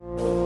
you.